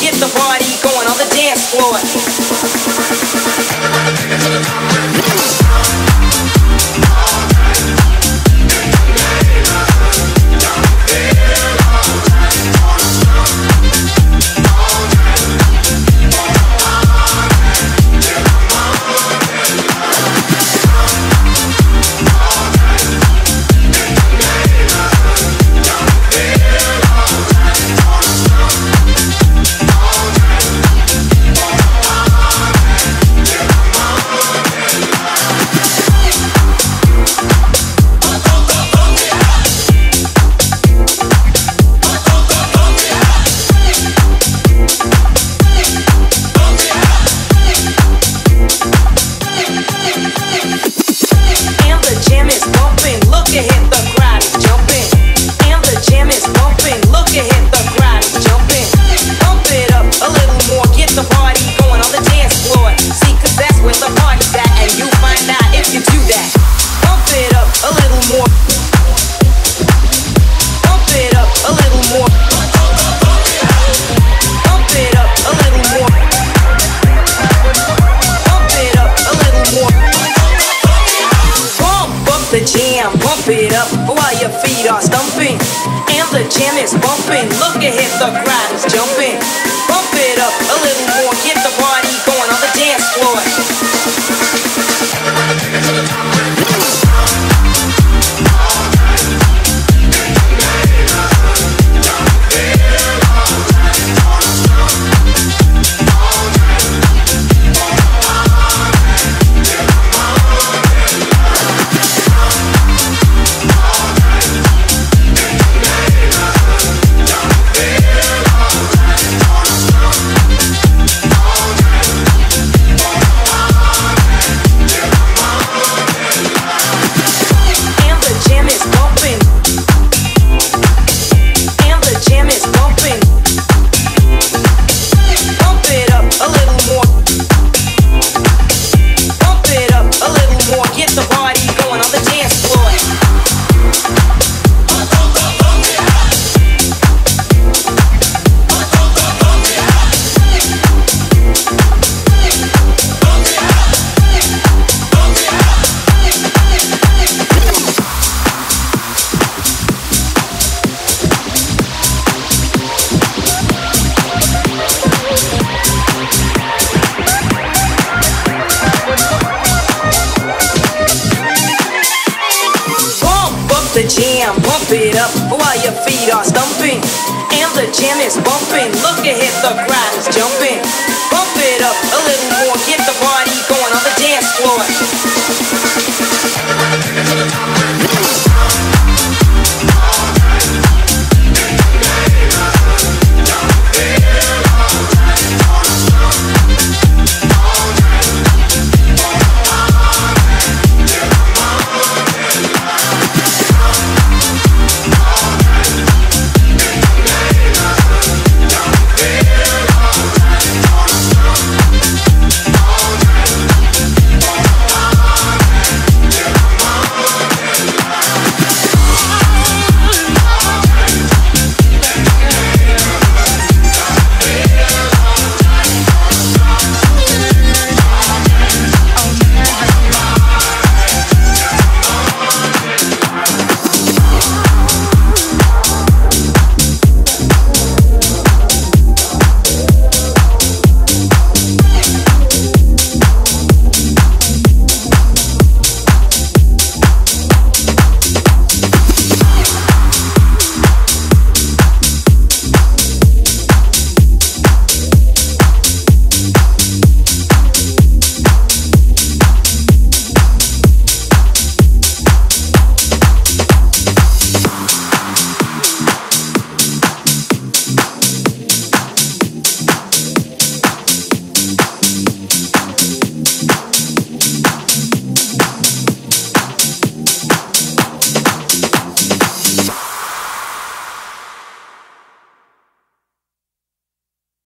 get the party going on the dance floor. Bump pump it up while your feet are stumping. And the jam is bumping. Look ahead, the crowd is jumping. Pump it up a little more, get the party going on the dance floor. Look ahead, the crowd is jumping. Bump it up a little more. Get the party going on the dance floor.